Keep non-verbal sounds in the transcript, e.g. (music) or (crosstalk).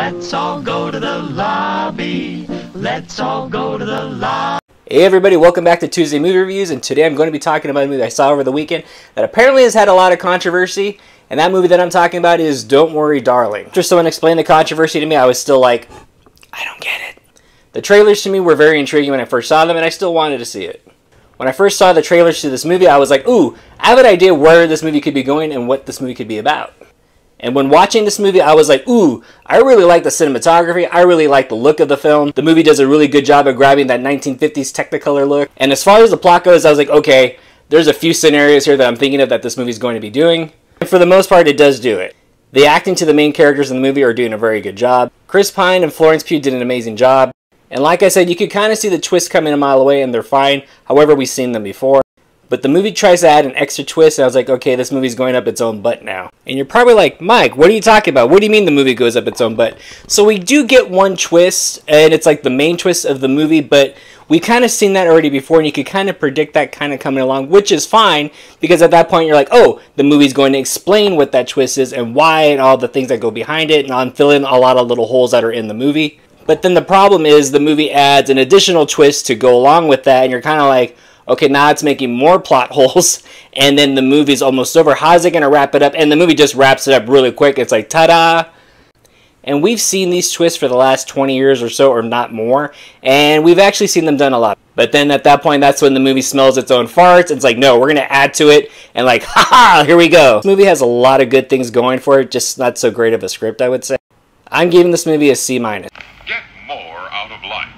Let's all go to the lobby. Let's all go to the lobby. Hey everybody, welcome back to Tuesday Movie Reviews, and today I'm going to be talking about a movie I saw over the weekend that apparently has had a lot of controversy, and that movie that I'm talking about is Don't Worry Darling. After someone explained the controversy to me, I was still like, I don't get it. The trailers to me were very intriguing when I first saw them, and I still wanted to see it. When I first saw the trailers to this movie, I was like, ooh, I have an idea where this movie could be going and what this movie could be about. And when watching this movie, I was like, ooh, I really like the cinematography. I really like the look of the film. The movie does a really good job of grabbing that 1950s Technicolor look. And as far as the plot goes, I was like, okay, there's a few scenarios here that I'm thinking of that this movie's going to be doing. And for the most part, it does do it. The acting to the main characters in the movie are doing a very good job. Chris Pine and Florence Pugh did an amazing job. And like I said, you could kind of see the twist coming a mile away and they're fine. However, we've seen them before. But the movie tries to add an extra twist, and I was like, okay, this movie's going up its own butt now. And you're probably like, Mike, what are you talking about? What do you mean the movie goes up its own butt? So we do get one twist, and it's like the main twist of the movie, but we kind of seen that already before, and you could kind of predict that kind of coming along, which is fine, because at that point you're like, oh, the movie's going to explain what that twist is and why, and all the things that go behind it, and I'm filling a lot of little holes that are in the movie. But then the problem is the movie adds an additional twist to go along with that, and you're kind of like, okay, now it's making more plot (laughs) holes, and then the movie's almost over. How's it going to wrap it up? And the movie just wraps it up really quick. It's like, ta da! And we've seen these twists for the last 20 years or so, or not more, and we've actually seen them done a lot. But then at that point, that's when the movie smells its own farts. It's like, no, we're going to add to it, and like, (laughs) ha ha, here we go. This movie has a lot of good things going for it, just not so great of a script, I would say. I'm giving this movie a C minus. Get more out of life.